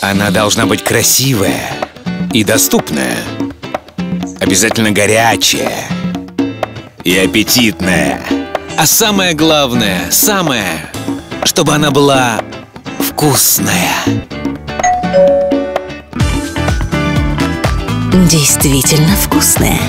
Она должна быть красивая и доступная. Обязательно горячая и аппетитная. А самое главное, самое, чтобы она была вкусная. Действительно вкусная.